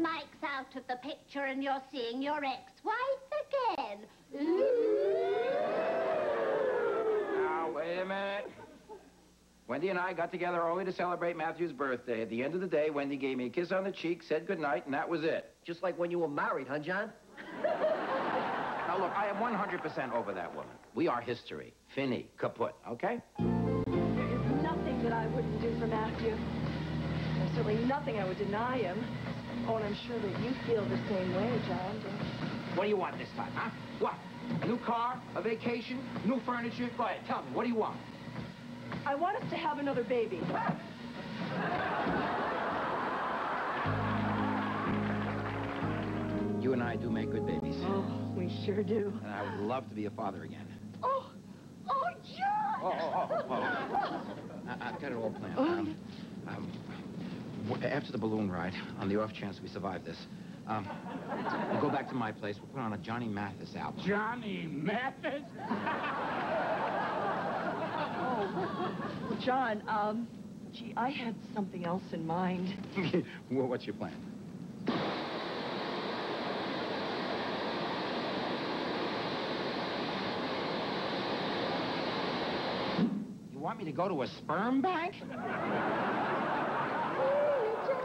Mike's out of the picture and you're seeing your ex-wife again. Now, wait a minute. Wendy and I got together only to celebrate Matthew's birthday. At the end of the day, Wendy gave me a kiss on the cheek, said goodnight, and that was it. Just like when you were married, huh, John? Now, look, I am 100% over that woman. We are history. Fini. Kaput, okay? There is nothing that I wouldn't do for Matthew. There's certainly nothing I would deny him. Oh, and I'm sure that you feel the same way, John. don't you? What do you want this time, huh? What? A new car? A vacation? New furniture? Go ahead, tell me. What do you want? I want us to have another baby. You and I do make good babies. Oh, we sure do. And I would love to be a father again. Oh, oh, John! Oh, oh, oh, oh. I, I've got it all planned. Um, um, w- after the balloon ride, on the off chance we survive this, um, we'll go back to my place. We'll put on a Johnny Mathis album. Johnny Mathis? Oh, well, John, um, gee, I had something else in mind. well, what's your plan? You want me to go to a sperm bank?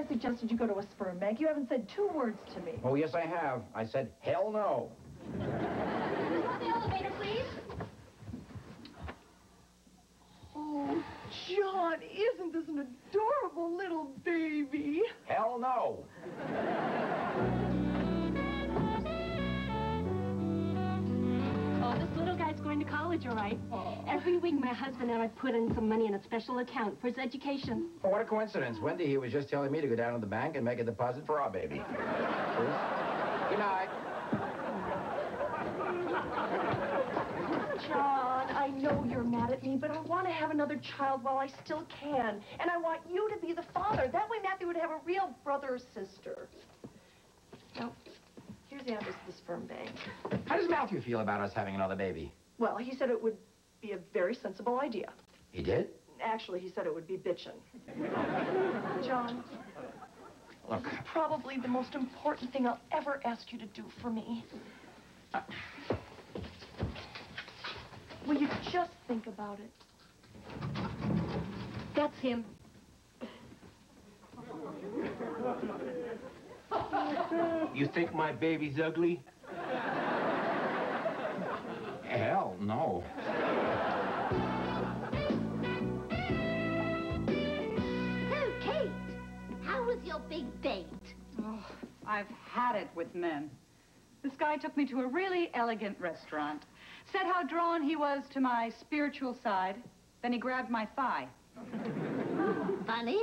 I suggested you go to a sperm bank, you haven't said two words to me. Oh, yes, I have. I said, hell no. To college, all right. Every week, my husband and I put in some money in a special account for his education. Oh, what a coincidence. Wendy, he was just telling me to go down to the bank and make a deposit for our baby. Bruce? Good night. John, I know you're mad at me, but I want to have another child while I still can. And I want you to be the father. That way Matthew would have a real brother or sister. Now, here's the address of the sperm bank. How does Matthew feel about us having another baby? Well, he said it would be a very sensible idea. He did? Actually, he said it would be bitchin'. John, Look, probably the most important thing I'll ever ask you to do for me. Uh, will you just think about it? That's him. You think my baby's ugly? Hell no. So, Kate, how was your big date? Oh, I've had it with men. This guy took me to a really elegant restaurant, said how drawn he was to my spiritual side, then he grabbed my thigh. Funny.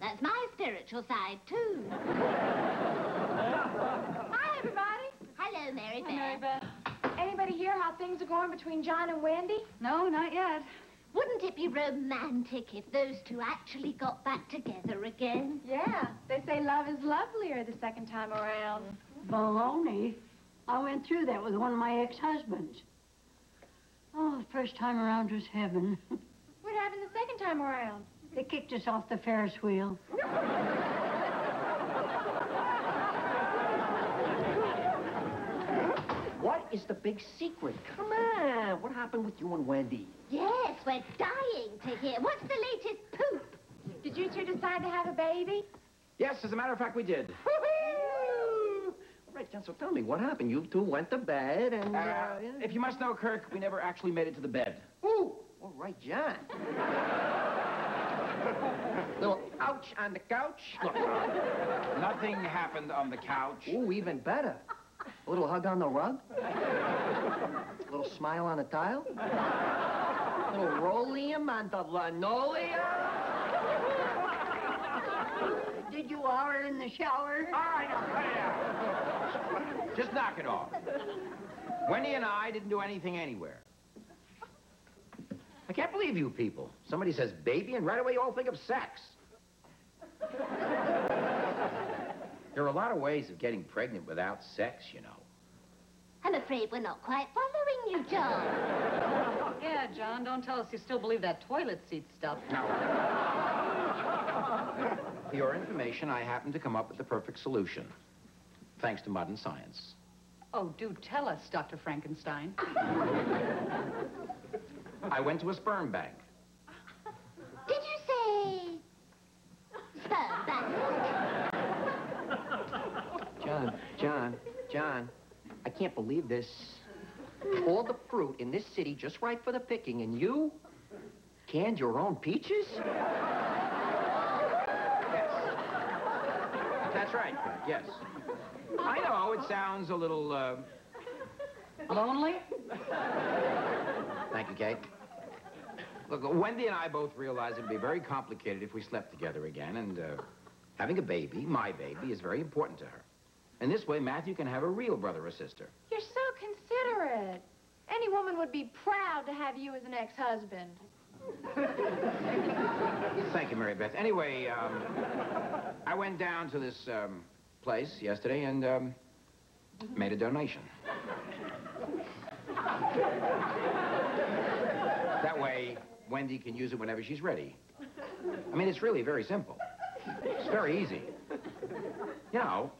That's my spiritual side, too. Hi, everybody. Hello, Mary Beth. Mary Beth. Anybody hear how things are going between John and Wendy? No, not yet. Wouldn't it be romantic if those two actually got back together again? Yeah. They say love is lovelier the second time around. Baloney. I went through that with one of my ex-husbands. Oh, the first time around was heaven. What happened the second time around? They kicked us off the Ferris wheel. What is the big secret? Come on. What happened with you and Wendy? Yes, we're dying to hear. What's the latest poop? Did you two decide to have a baby? Yes, as a matter of fact, we did. Right, John, so tell me, what happened? You two went to bed and, uh, Uh, yeah. if you must know, Kirk, we never actually made it to the bed. Ooh, all right, John. Little ouch on the couch. Look, nothing happened on the couch. Ooh, even better. A little hug on the rug. A little smile on the tile. A little rollium on the linoleum. Did you hour in the shower? All right, now cut it out. Just knock it off. Wendy and I didn't do anything anywhere. I can't believe you people. Somebody says baby, and right away you all think of sex. There are a lot of ways of getting pregnant without sex, you know. I'm afraid we're not quite following you, John. Oh, yeah, John, don't tell us you still believe that toilet seat stuff. For your information, I happen to come up with the perfect solution. Thanks to modern science. Oh, do tell us, Dr. Frankenstein. I went to a sperm bank. Did you say... sperm bank? John, John, John, I can't believe this. All the fruit in this city just right for the picking, and you canned your own peaches? Yes. That's right, yes. I know, it sounds a little, uh... Lonely? Thank you, Kate. Look, Wendy and I both realize it'd be very complicated if we slept together again, and, uh, having a baby, my baby, is very important to her. And this way, Matthew can have a real brother or sister. You're so considerate. Any woman would be proud to have you as an ex-husband. Thank you, Mary Beth. Anyway, um, I went down to this, um, place yesterday and, um, made a donation. That way, Wendy can use it whenever she's ready. I mean, it's really very simple. It's very easy. You know,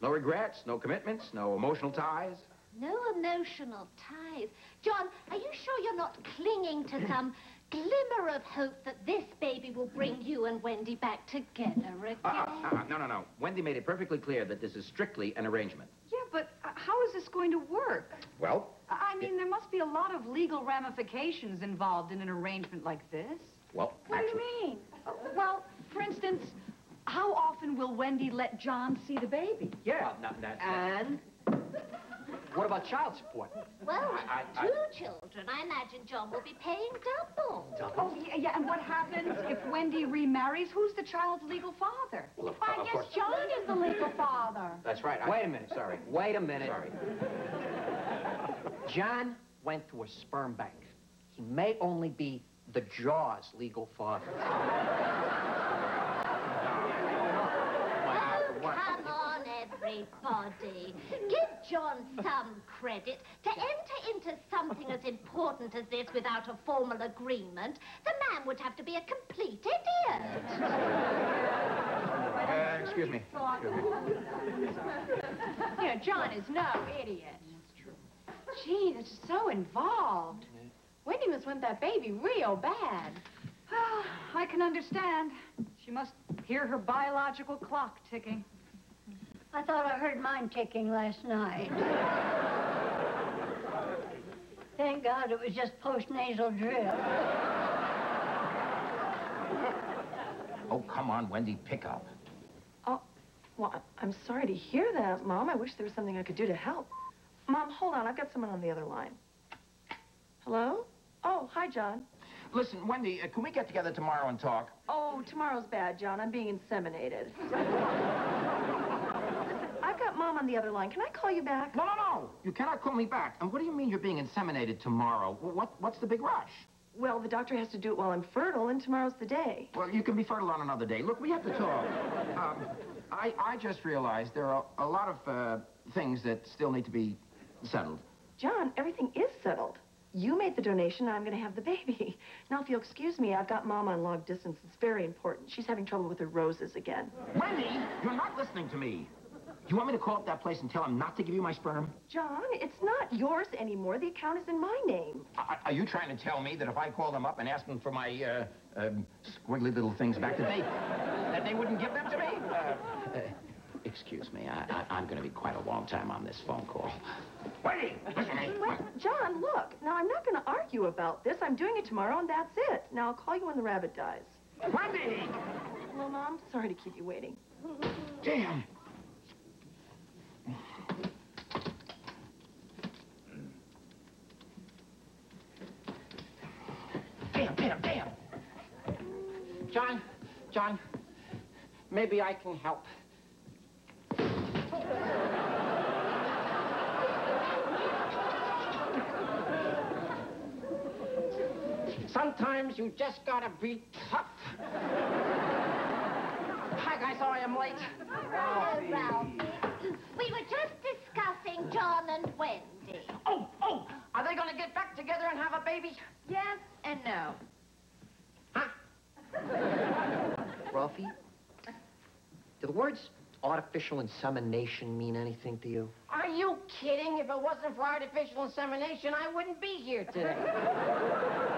no regrets, no commitments, no emotional ties. No emotional ties. John, are you sure you're not clinging to some glimmer of hope that this baby will bring you and Wendy back together again? Uh, uh, uh, no, no, no. Wendy made it perfectly clear that this is strictly an arrangement. Yeah, but uh, how is this going to work? Well, I I mean, there must be a lot of legal ramifications involved in an arrangement like this. well, What actually... do you mean? Uh, well, for instance, how often will Wendy let John see the baby? Yeah, well, no, that, And what about child support? Well, I- I- two children. I imagine John will be paying double. Double? Oh, yeah, yeah, and what happens if Wendy remarries? Who's the child's legal father? Well, Look, I of guess course- John is the legal father. That's right. I- Wait a minute. Sorry. Wait a minute. Sorry. John went to a sperm bank. He may only be the Jaws legal father. Oh, come on, everybody. Give John some credit. To enter into something as important as this without a formal agreement, the man would have to be a complete idiot. Uh, excuse me. Excuse me. Yeah, John is no idiot. That's true. Gee, that's so involved. Wendy must want that baby real bad. Ah, I can understand. She must hear her biological clock ticking. I thought I heard mine ticking last night. Thank God it was just postnasal drip. Oh, come on, Wendy, pick up. Oh, well, I- I'm sorry to hear that, Mom. I wish there was something I could do to help. Mom, hold on. I've got someone on the other line. Hello? Oh, hi, John. Listen, Wendy, uh, can we get together tomorrow and talk? Oh, tomorrow's bad, John. I'm being inseminated. Listen, I've got Mom on the other line. Can I call you back? No, no, no. You cannot call me back. And what do you mean you're being inseminated tomorrow? What, what's the big rush? Well, the doctor has to do it while I'm fertile, and tomorrow's the day. Well, you can be fertile on another day. Look, we have to talk. Um, I, I just realized there are a lot of uh, things that still need to be settled. John, everything is settled. You made the donation, I'm going to have the baby. Now, if you'll excuse me, I've got Mom on long distance. It's very important. She's having trouble with her roses again. Wendy, you're not listening to me. You want me to call up that place and tell them not to give you my sperm? John, it's not yours anymore. The account is in my name. Are, are you trying to tell me that if I call them up and ask them for my uh, um, squiggly little things back, that they, that they wouldn't give them to me? Uh, uh, excuse me. I, I, I'm going to be quite a long time on this phone call. Wendy, listen to me. Wait, John, look. Now, I'm not going to argue about this. I'm doing it tomorrow, and that's it. Now, I'll call you when the rabbit dies. Wendy! Well, Mom, sorry to keep you waiting. Damn. Damn, damn, damn. John, John, maybe I can help. Sometimes you just gotta be tough. Hi, guys. Sorry I'm late. Hello, Ralphie. We were just discussing John and Wendy. Oh, oh, are they gonna get back together and have a baby? Yes and no. Huh? Ralphie, do the words artificial insemination mean anything to you? Are you kidding? If it wasn't for artificial insemination, I wouldn't be here today.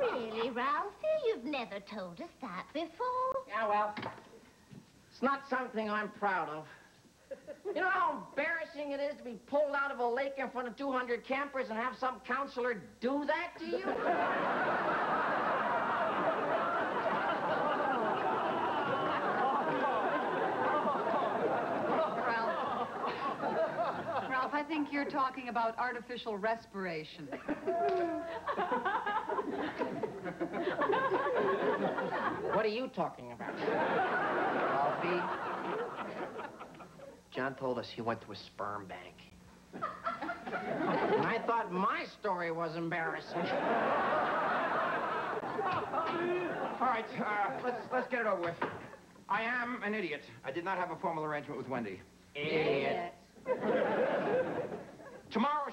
Really, Ralphie? You've never told us that before. Yeah, well, it's not something I'm proud of. You know how embarrassing it is to be pulled out of a lake in front of 200 campers and have some counselor do that to you? Think you're talking about artificial respiration. What are you talking about? Ralphie? John told us he went to a sperm bank. And I thought my story was embarrassing. All right, uh, let's, let's get it over with. I am an idiot. I did not have a formal arrangement with Wendy. Idiot.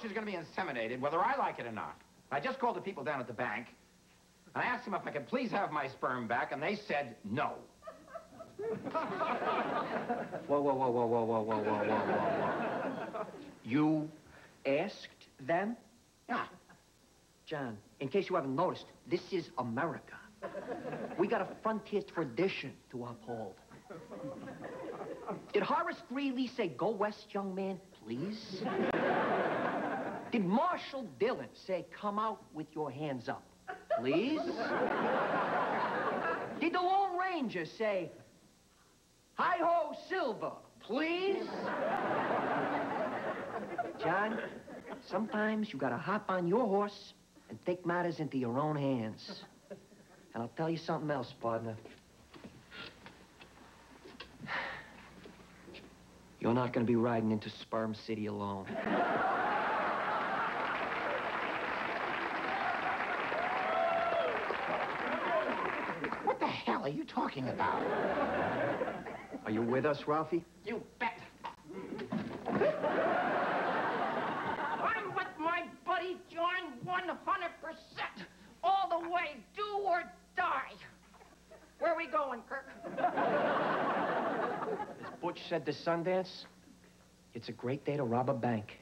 She's going to be inseminated, whether I like it or not. I just called the people down at the bank, and I asked them if I could please have my sperm back, and they said no. Whoa, whoa, whoa, whoa, whoa, whoa, whoa, whoa, whoa, whoa. You asked them? Yeah. John, in case you haven't noticed, this is America. We got a frontier tradition to uphold. Did Horace Greeley say, go west, young man, please? Did Marshall Dillon say, come out with your hands up, please? Did the Lone Ranger say, hi-ho, Silver, please? John, sometimes you gotta hop on your horse and take matters into your own hands. And I'll tell you something else, partner. You're not gonna be riding into Sperm City alone. What the hell are you talking about? Are you with us, Ralphie? You bet. I'm with my buddy John 100%. All the way, do or die. Where are we going, Kirk? As Butch said to Sundance, it's a great day to rob a bank.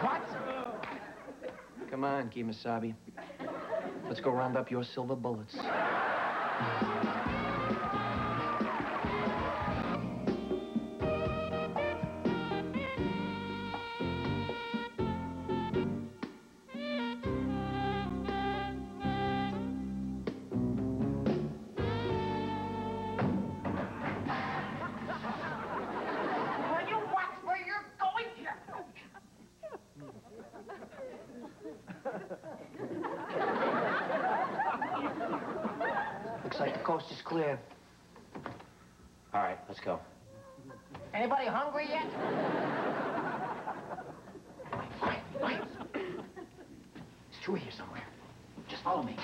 What? Come on, Kemosabe. Let's go round up your silver bullets. Looks like the coast is clear. All right, let's go. Anybody hungry yet? Quiet, quiet. It's through here somewhere. Just follow me.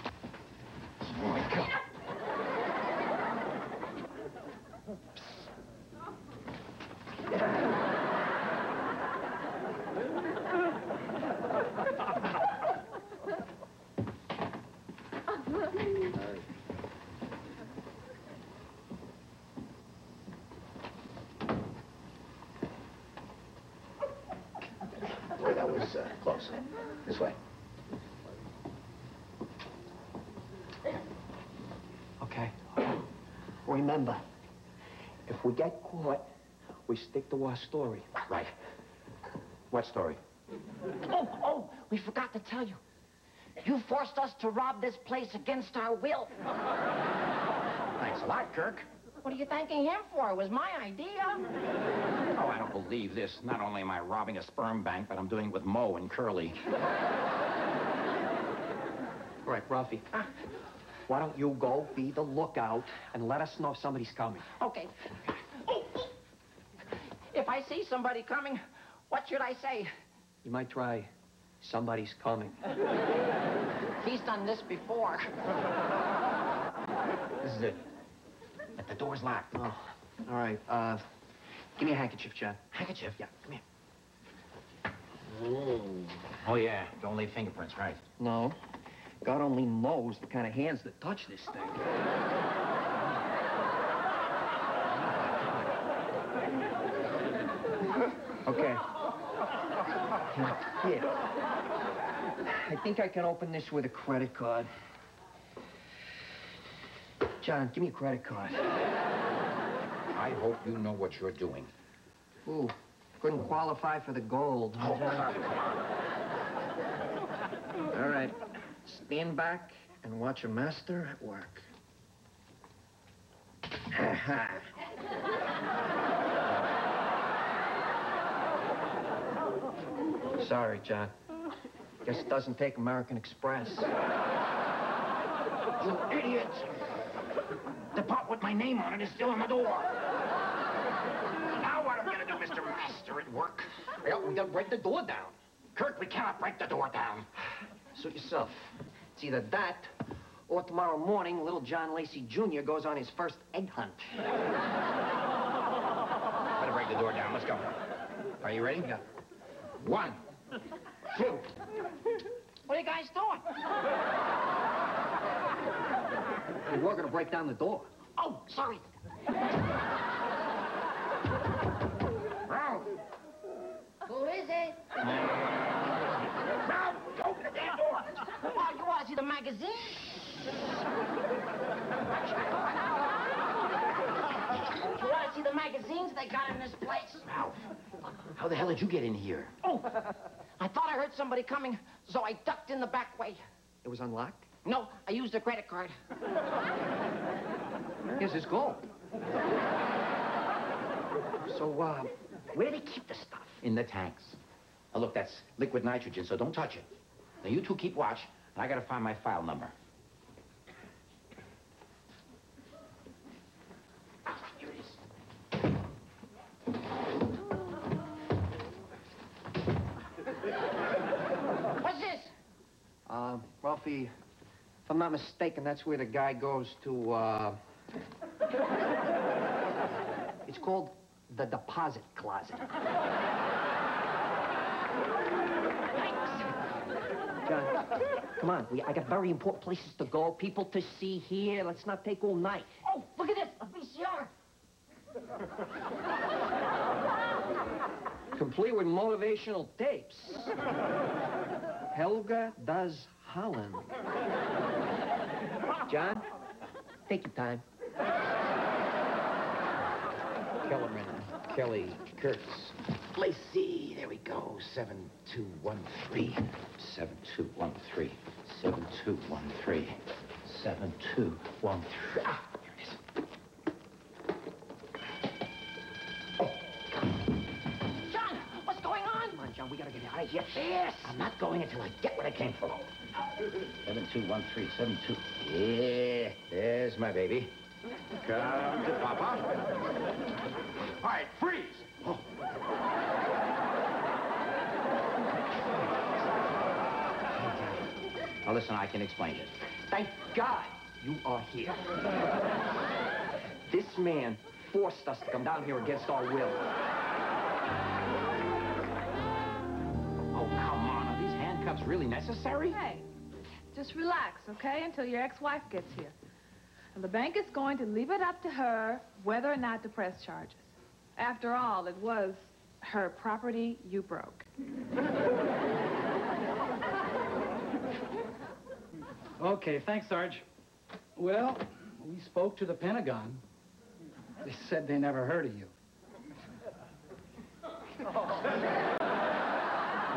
Here we go. Boy, that was uh, close. This way. Okay. Remember, If we get caught, we stick to our story. Right. What story? Oh, oh, we forgot to tell you. You forced us to rob this place against our will. Thanks a lot, Kirk. What are you thanking him for? It was my idea. Oh, I don't believe this. Not only am I robbing a sperm bank, but I'm doing it with Moe and Curly. All right, Ralphie. Why don't you go be the lookout and let us know if somebody's coming? Okay. Oh, oh. If I see somebody coming, what should I say? You might try, somebody's coming. He's done this before. This is it. But the door's locked. Oh, all right. Uh, give me a handkerchief, John. Handkerchief? Yeah, come here. Oh, yeah. Don't leave fingerprints, right? No. God only knows the kind of hands that touch this thing. Okay. Here. I think I can open this with a credit card. John, give me a credit card. I hope you know what you're doing. Ooh, couldn't qualify for the gold. Oh, All right. Stand back and watch a master at work. Sorry, John. Guess it doesn't take American Express. You idiot! The pot with my name on it is still on the door. Now what am I gonna do, Mr. Master at work? Yeah, we gotta break the door down. Kirk, we cannot break the door down. Suit yourself. It's either that or tomorrow morning, little John Lacey Jr. goes on his first egg hunt. Better break the door down. Let's go. Are you ready? Yeah. One, two. What are you guys doing? We were gonna break down the door. Oh, sorry. Round. Who is it? Round. Open the damn door. Oh, you want to see the magazine? you want to see the magazines they got in this place? Ralph, how the hell did you get in here? Oh, I thought I heard somebody coming, so I ducked in the back way. It was unlocked. No, I used a credit card. Here's his gold. So, uh, where do they keep the stuff? In the tanks. Now, look, that's liquid nitrogen, so don't touch it. Now, you two keep watch, and I gotta find my file number. Here it is. What's this? Uh, Ralphie, if I'm not mistaken, that's where the guy goes to, uh... It's called the deposit closet. John, come on. We, I got very important places to go, people to see here. Let's not take all night. Oh, look at this, a VCR. Complete with motivational tapes. Helga does Holland. John, take your time. Kellerman, Kelly, Kurtz, Lacey. There we go. 7213. 7213. 7213. 7213. Ah, here it is. John, what's going on? Come on, John, we gotta get out of here. Yes. I'm not going until I get what I came for. 7213, 72. Yeah, there's my baby. Come to Papa. All right, freeze. Oh. Now listen, I can explain this. Thank God you are here. This man forced us to come down here against our will. Oh, come on. Are these handcuffs really necessary? Hey, just relax, okay, until your ex-wife gets here. And the bank is going to leave it up to her whether or not to press charges. After all, it was her property you broke. Okay, thanks, Sarge. Well, we spoke to the Pentagon. They said they never heard of you.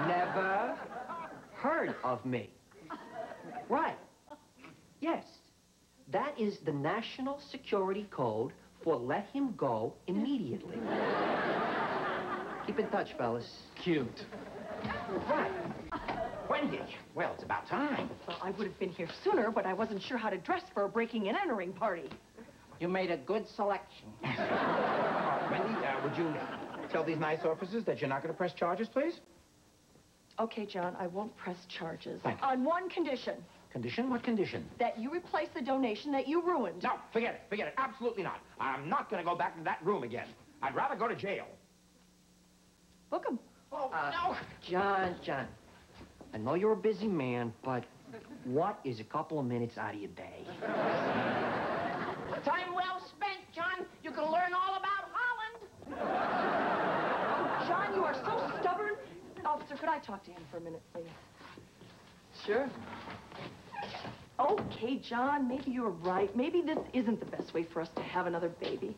Never heard of me. Right. Yes. That is the national security code for let him go immediately. Keep in touch, fellas. Cute. Right. Wendy, well, it's about time. Well, I would have been here sooner, but I wasn't sure how to dress for a breaking and entering party. You made a good selection. Wendy, uh, would you tell these nice officers that you're not going to press charges, please? Okay, John, I won't press charges. Thanks. On one condition, Condition? What condition? that you replace the donation that you ruined. No, forget it. Forget it. Absolutely not. I'm not going to go back to that room again. I'd rather go to jail. Book him. Oh, Uh, no. John, John, I know you're a busy man, but what is a couple of minutes out of your day? Time well spent, John. You can learn all about Holland. John, you are so stubborn. Officer, could I talk to him for a minute, please? Sure. Okay, John, maybe you're right. Maybe this isn't the best way for us to have another baby.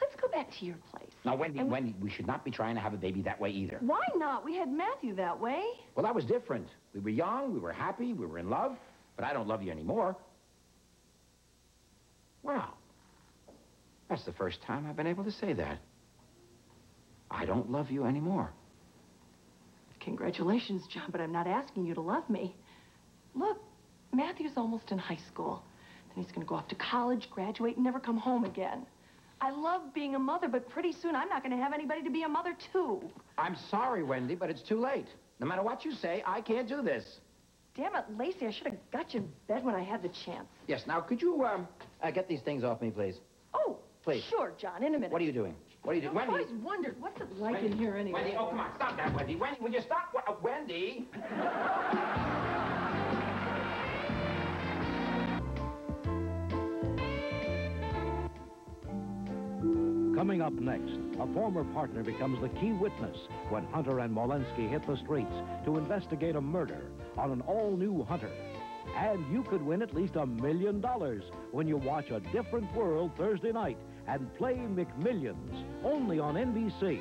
Let's go back to your place. Now, Wendy, And- Wendy, we should not be trying to have a baby that way either. Why not? We had Matthew that way. Well, that was different. We were young, we were happy, we were in love, but I don't love you anymore. Wow. That's the first time I've been able to say that. I don't love you anymore. Congratulations, John, but I'm not asking you to love me. Look, Matthew's almost in high school. Then he's going to go off to college, graduate, and never come home again. I love being a mother, but pretty soon I'm not going to have anybody to be a mother to. I'm sorry, Wendy, but it's too late. No matter what you say, I can't do this. Damn it, Lacey, I should have got you in bed when I had the chance. Yes, now, could you, um, uh, get these things off me, please? Oh, Please. sure, John, in a minute. What are you doing? What are you doing? I've Wendy! always wondered, what's it like in here anyway? Wendy, oh, come on, stop that, Wendy. Wendy, will you stop? Uh, Wendy! Coming up next, a former partner becomes the key witness when Hunter and Molenski hit the streets to investigate a murder on an all-new Hunter. And you could win at least a million dollars when you watch A Different World Thursday night and play McMillions only on NBC.